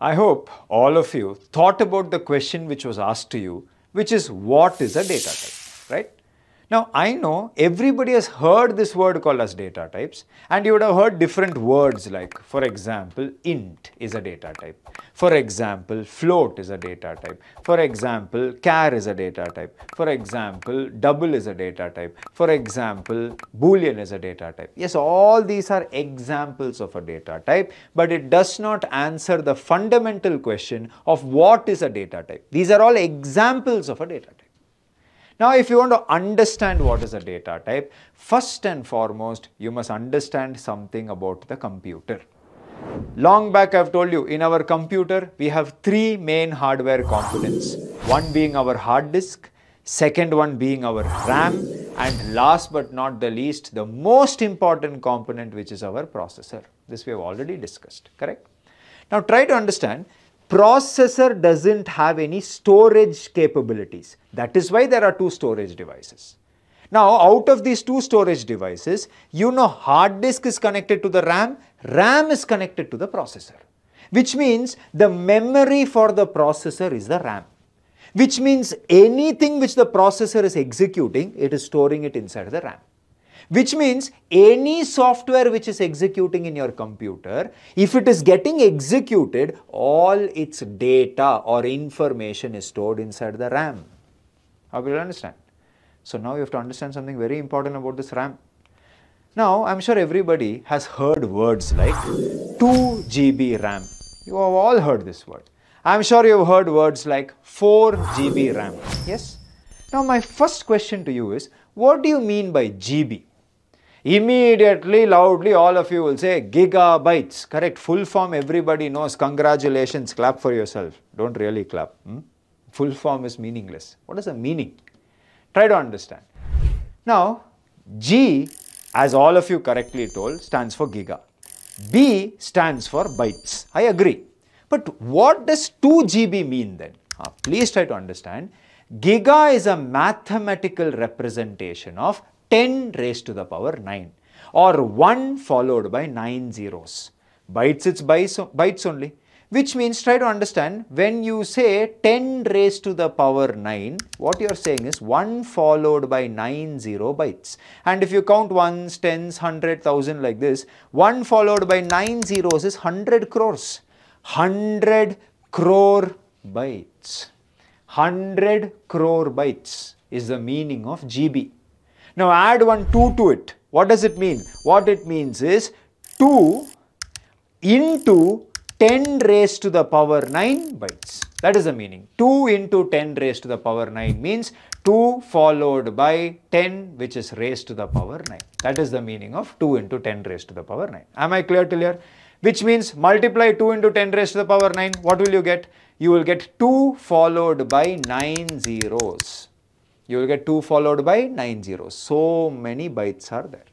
I hope all of you thought about the question which was asked to you, which is what is a data type, right? Now, I know everybody has heard this word called as data types and you would have heard different words like, for example, int is a data type. For example, float is a data type. For example, char is a data type. For example, double is a data type. For example, boolean is a data type. Yes, all these are examples of a data type, but it does not answer the fundamental question of what is a data type. These are all examples of a data type. Now, if you want to understand what is a data type, first and foremost, you must understand something about the computer. Long back I have told you, in our computer, we have three main hardware components. One being our hard disk, second one being our RAM, and last but not the least, the most important component which is our processor. This we have already discussed, correct? Now try to understand processor doesn't have any storage capabilities. That is why there are two storage devices. Now, out of these two storage devices, you know hard disk is connected to the RAM, RAM is connected to the processor. Which means the memory for the processor is the RAM. Which means anything which the processor is executing, it is storing it inside the RAM which means any software which is executing in your computer, if it is getting executed, all its data or information is stored inside the RAM. How will you understand? So now you have to understand something very important about this RAM. Now, I'm sure everybody has heard words like 2 GB RAM. You have all heard this word. I'm sure you've heard words like 4 GB RAM. Yes? Now, my first question to you is, what do you mean by GB? Immediately, loudly, all of you will say gigabytes. Correct. Full form everybody knows. Congratulations. Clap for yourself. Don't really clap. Hmm? Full form is meaningless. What is the meaning? Try to understand. Now, G, as all of you correctly told, stands for giga. B stands for bytes. I agree. But what does 2 GB mean then? Uh, please try to understand. Giga is a mathematical representation of 10 raised to the power 9 or 1 followed by 9 zeros. Bytes it's bytes only which means try to understand when you say 10 raised to the power 9 what you are saying is 1 followed by 9 zero bytes. And if you count ones tens hundred thousand like this 1 followed by 9 zeros is 100 crores. 100 crore bytes. 100 crore bytes is the meaning of GB now add one 2 to it. What does it mean? What it means is 2 into 10 raised to the power 9 bytes. That is the meaning. 2 into 10 raised to the power 9 means 2 followed by 10 which is raised to the power 9. That is the meaning of 2 into 10 raised to the power 9. Am I clear till here? Which means multiply 2 into 10 raised to the power 9. What will you get? You will get 2 followed by 9 zeros you will get 2 followed by 9 zeros. So many bytes are there.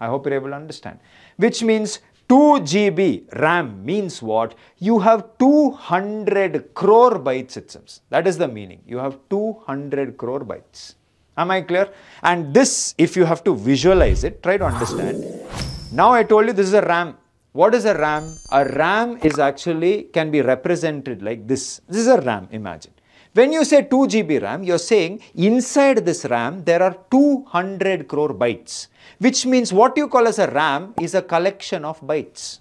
I hope you're able to understand. Which means 2 GB RAM means what? You have 200 crore bytes it seems. That is the meaning. You have 200 crore bytes. Am I clear? And this, if you have to visualize it, try to understand. Now I told you this is a RAM. What is a RAM? A RAM is actually, can be represented like this. This is a RAM, imagine. When you say 2 GB RAM, you're saying inside this RAM there are 200 crore bytes, which means what you call as a RAM is a collection of bytes.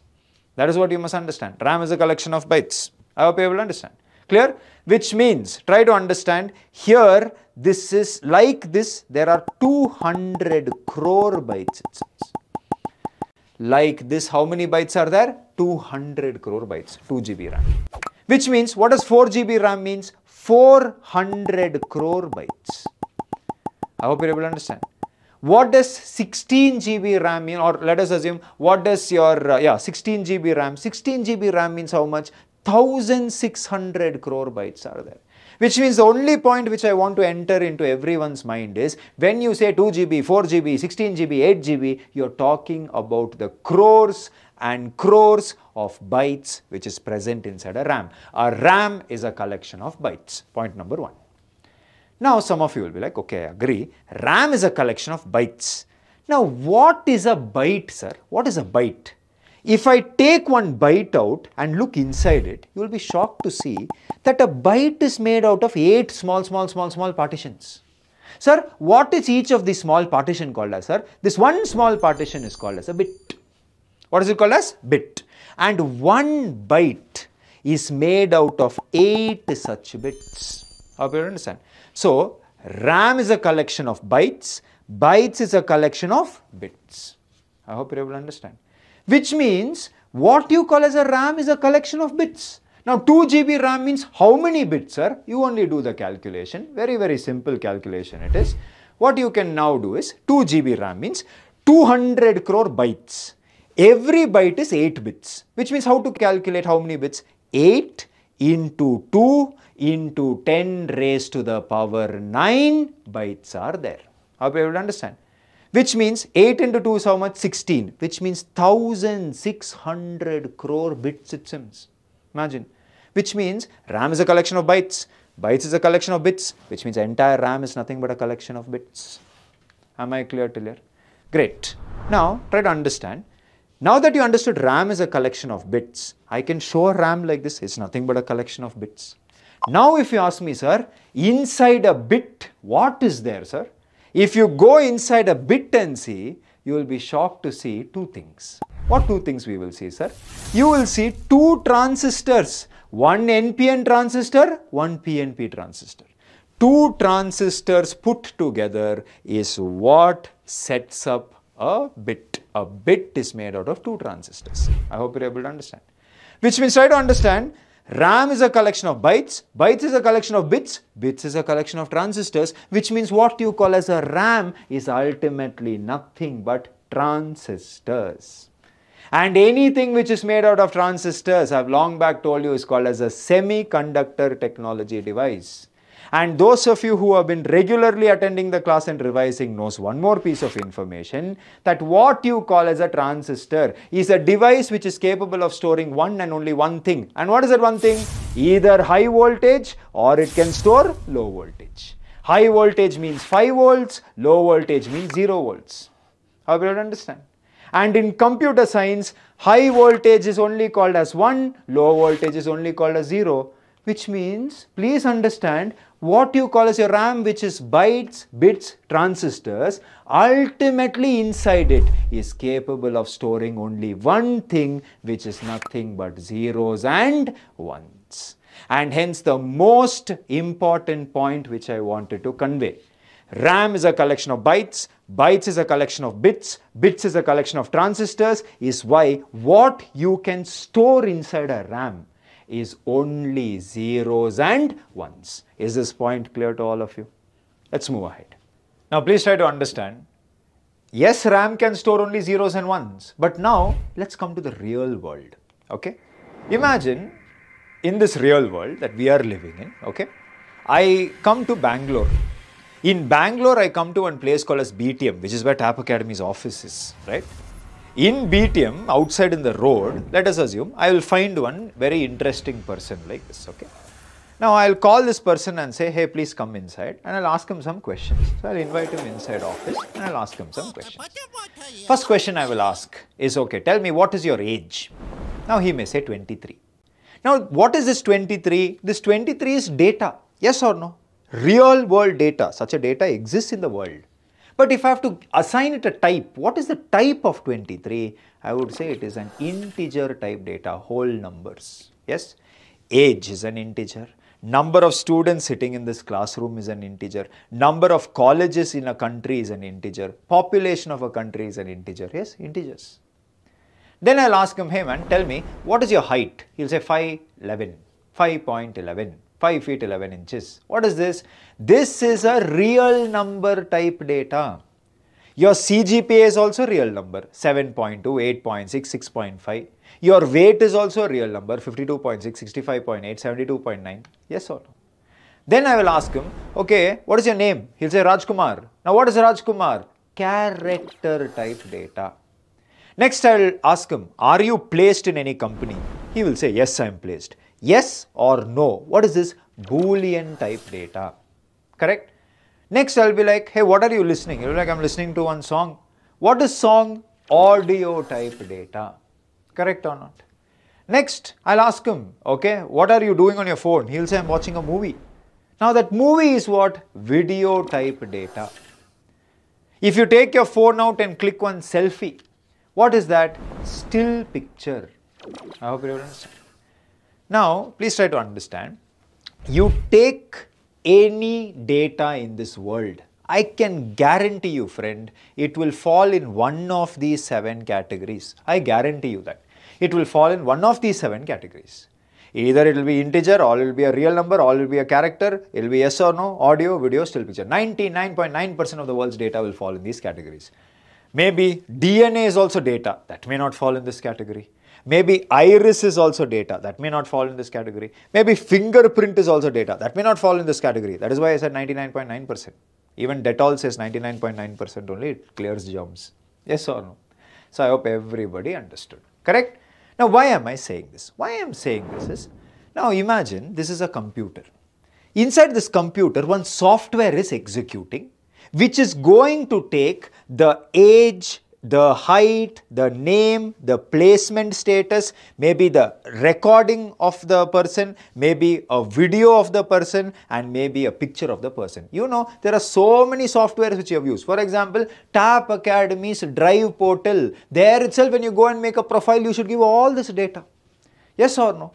That is what you must understand. RAM is a collection of bytes. I hope you will understand. Clear? Which means, try to understand, here this is like this, there are 200 crore bytes. Like this, how many bytes are there? 200 crore bytes, 2 GB RAM. Which means, what does 4 GB RAM means? 400 crore bytes. I hope you're able to understand. What does 16 GB RAM mean or let us assume what does your, uh, yeah 16 GB RAM, 16 GB RAM means how much? 1600 crore bytes are there. Which means the only point which I want to enter into everyone's mind is when you say 2 GB, 4 GB, 16 GB, 8 GB, you're talking about the crores and crores of bytes which is present inside a RAM. A RAM is a collection of bytes, point number one. Now some of you will be like, okay, I agree, RAM is a collection of bytes. Now what is a byte, sir? What is a byte? if I take one byte out and look inside it, you will be shocked to see that a byte is made out of 8 small, small, small, small partitions. Sir, what is each of these small partition called as, sir? This one small partition is called as a bit. What is it called as? Bit. And one byte is made out of 8 such bits. Hope you understand. So, RAM is a collection of bytes, bytes is a collection of bits. I hope able to understand which means what you call as a RAM is a collection of bits. Now 2 GB RAM means how many bits sir? You only do the calculation, very very simple calculation it is. What you can now do is 2 GB RAM means 200 crore bytes. Every byte is 8 bits which means how to calculate how many bits? 8 into 2 into 10 raised to the power 9 bytes are there. Hope you will understand which means 8 into 2 is how much? 16, which means 1600 crore bit systems. Imagine. Which means RAM is a collection of bytes, bytes is a collection of bits, which means entire RAM is nothing but a collection of bits. Am I clear till here? Great. Now, try to understand. Now that you understood RAM is a collection of bits, I can show RAM like this, it's nothing but a collection of bits. Now, if you ask me, sir, inside a bit, what is there, sir? If you go inside a bit and see, you will be shocked to see two things. What two things we will see, sir? You will see two transistors, one NPN transistor, one PNP transistor. Two transistors put together is what sets up a bit. A bit is made out of two transistors. I hope you're able to understand. Which means try to understand RAM is a collection of bytes, bytes is a collection of bits, bits is a collection of transistors, which means what you call as a RAM is ultimately nothing but transistors. And anything which is made out of transistors, I've long back told you, is called as a semiconductor technology device. And those of you who have been regularly attending the class and revising knows one more piece of information that what you call as a transistor is a device which is capable of storing one and only one thing. And what is that one thing? Either high voltage or it can store low voltage. High voltage means 5 volts, low voltage means 0 volts. How will you understand? And in computer science, high voltage is only called as 1, low voltage is only called as 0 which means please understand what you call as your RAM which is bytes, bits, transistors ultimately inside it is capable of storing only one thing which is nothing but zeros and ones. And hence the most important point which I wanted to convey. RAM is a collection of bytes, bytes is a collection of bits, bits is a collection of transistors is why what you can store inside a RAM is only zeros and ones. Is this point clear to all of you? Let's move ahead. Now please try to understand. Yes, RAM can store only zeros and ones, but now let's come to the real world. Okay? Imagine in this real world that we are living in, okay? I come to Bangalore. In Bangalore, I come to one place called as BTM, which is where Tap Academy's office is, right? in BTM, outside in the road, let us assume, I will find one very interesting person like this, okay. Now, I will call this person and say, hey, please come inside and I will ask him some questions. So, I will invite him inside office and I will ask him some questions. First question I will ask is, okay, tell me what is your age? Now, he may say 23. Now, what is this 23? This 23 is data, yes or no? Real world data, such a data exists in the world. But if I have to assign it a type, what is the type of 23? I would say it is an integer type data, whole numbers. Yes, age is an integer. Number of students sitting in this classroom is an integer. Number of colleges in a country is an integer. Population of a country is an integer. Yes, integers. Then I'll ask him, hey man, tell me, what is your height? He'll say 5'11, 5.11. 5 feet 11 inches. What is this? This is a real number type data. Your CGPA is also real number 7.2, 8.6, 6.5. Your weight is also a real number 52.6, 65.8, 72.9. Yes or no? Then I will ask him, okay, what is your name? He'll say Rajkumar. Now what is Rajkumar? Character type data. Next I will ask him, are you placed in any company? He will say, yes, I am placed yes or no. What is this? Boolean type data. Correct? Next, I'll be like, hey, what are you listening? You're like, I'm listening to one song. What is song? Audio type data. Correct or not? Next, I'll ask him, okay, what are you doing on your phone? He'll say, I'm watching a movie. Now, that movie is what? Video type data. If you take your phone out and click on selfie, what is that? Still picture. I hope you understand. Now, please try to understand. You take any data in this world, I can guarantee you, friend, it will fall in one of these seven categories. I guarantee you that. It will fall in one of these seven categories. Either it will be integer, or it will be a real number, or it will be a character, it will be yes or no, audio, video, still picture. 99.9% of the world's data will fall in these categories. Maybe DNA is also data, that may not fall in this category. Maybe iris is also data, that may not fall in this category. Maybe fingerprint is also data, that may not fall in this category. That is why I said 99.9%. Even Dettol says 99.9% only, it clears germs. Yes or no? So I hope everybody understood. Correct? Now, why am I saying this? Why I am saying this is, now imagine this is a computer. Inside this computer, one software is executing, which is going to take the age, the height, the name, the placement status, maybe the recording of the person, maybe a video of the person and maybe a picture of the person. You know, there are so many softwares which you have used. For example, TAP Academy's Drive portal. There itself when you go and make a profile, you should give all this data. Yes or no?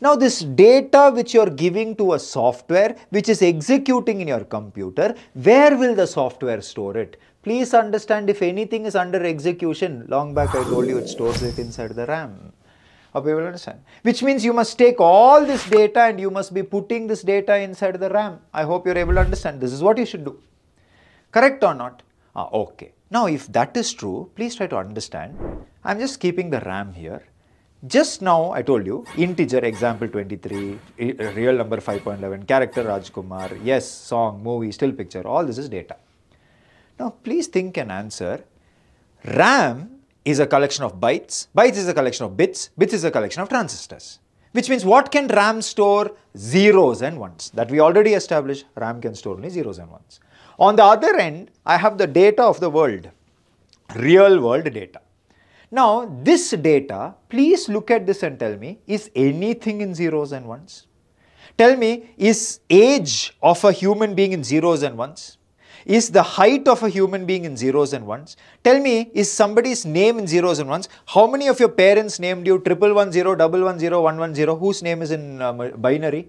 Now this data which you are giving to a software which is executing in your computer, where will the software store it? Please understand if anything is under execution, long back I told you it stores it inside the RAM. Hope you will understand. Which means you must take all this data and you must be putting this data inside the RAM. I hope you're able to understand. This is what you should do. Correct or not? Ah, okay. Now if that is true, please try to understand. I'm just keeping the RAM here. Just now I told you integer example 23, real number 5.11, character Rajkumar, yes, song, movie, still picture, all this is data. Now, please think and answer. RAM is a collection of bytes. Bytes is a collection of bits. Bits is a collection of transistors. Which means what can RAM store? Zeros and ones. That we already established. RAM can store only zeros and ones. On the other end, I have the data of the world. Real world data. Now, this data, please look at this and tell me, is anything in zeros and ones? Tell me, is age of a human being in zeros and ones? Is the height of a human being in zeros and ones? Tell me, is somebody's name in zeros and ones? How many of your parents named you triple one zero, double one zero, one one zero? Whose name is in um, binary?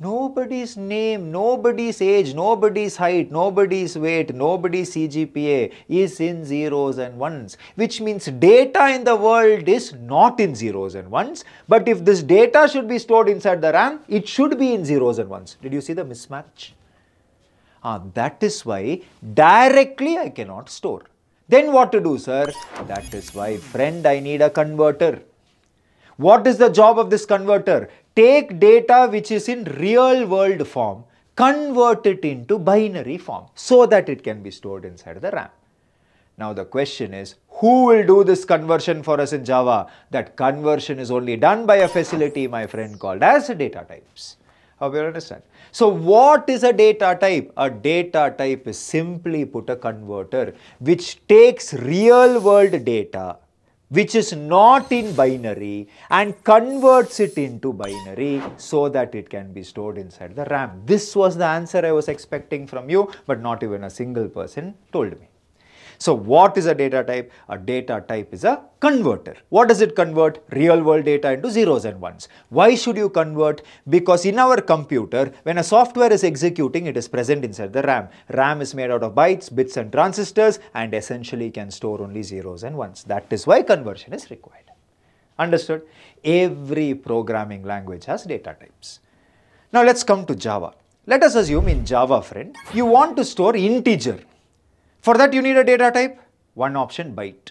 Nobody's name, nobody's age, nobody's height, nobody's weight, nobody's CGPA is in zeros and ones, which means data in the world is not in zeros and ones. But if this data should be stored inside the RAM, it should be in zeros and ones. Did you see the mismatch? Ah, that is why directly I cannot store. Then what to do, sir? That is why, friend, I need a converter. What is the job of this converter? Take data which is in real world form, convert it into binary form so that it can be stored inside the RAM. Now the question is, who will do this conversion for us in Java? That conversion is only done by a facility, my friend, called as data types. Hope you understand. So what is a data type? A data type is simply put a converter which takes real world data which is not in binary and converts it into binary so that it can be stored inside the RAM. This was the answer I was expecting from you but not even a single person told me. So what is a data type? A data type is a converter. What does it convert? Real world data into zeros and ones. Why should you convert? Because in our computer, when a software is executing, it is present inside the RAM. RAM is made out of bytes, bits and transistors and essentially can store only zeros and ones. That is why conversion is required. Understood? Every programming language has data types. Now let's come to Java. Let us assume in Java, friend, you want to store integer for that you need a data type. One option byte,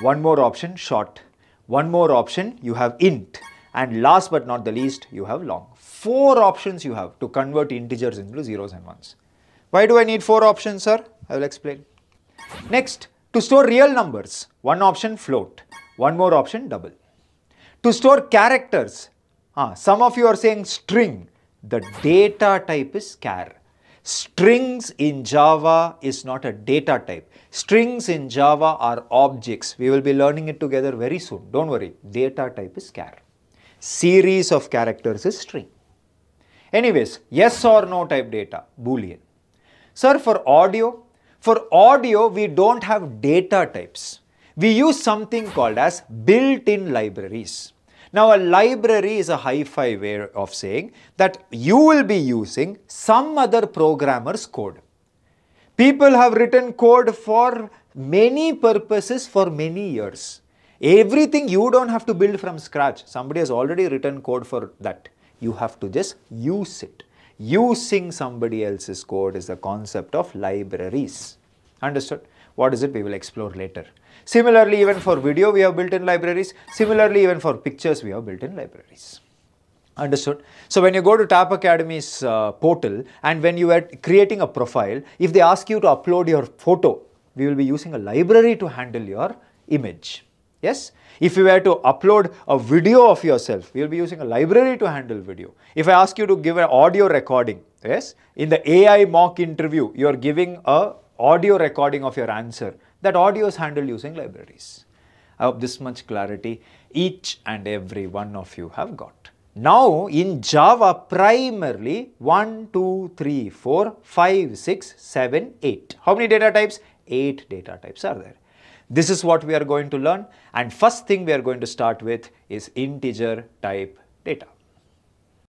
one more option short, one more option you have int and last but not the least you have long. Four options you have to convert integers into zeros and ones. Why do I need four options sir? I will explain. Next, to store real numbers, one option float, one more option double. To store characters, ah, some of you are saying string, the data type is char. Strings in Java is not a data type. Strings in Java are objects. We will be learning it together very soon. Don't worry. Data type is char. Series of characters is string. Anyways, yes or no type data, boolean. Sir, for audio, for audio we don't have data types. We use something called as built-in libraries. Now a library is a hi-fi way of saying that you will be using some other programmer's code. People have written code for many purposes for many years. Everything you don't have to build from scratch. Somebody has already written code for that. You have to just use it. Using somebody else's code is the concept of libraries. Understood? What is it? We will explore later. Similarly, even for video, we have built-in libraries. Similarly, even for pictures, we have built-in libraries. Understood? So when you go to Tap Academy's uh, portal and when you are creating a profile, if they ask you to upload your photo, we will be using a library to handle your image. Yes? If you were to upload a video of yourself, we will be using a library to handle video. If I ask you to give an audio recording, yes, in the AI mock interview, you are giving a audio recording of your answer. That audio is handled using libraries. I hope this much clarity each and every one of you have got. Now in Java primarily 1, 2, 3, 4, 5, 6, 7, 8. How many data types? 8 data types are there. This is what we are going to learn and first thing we are going to start with is integer type data.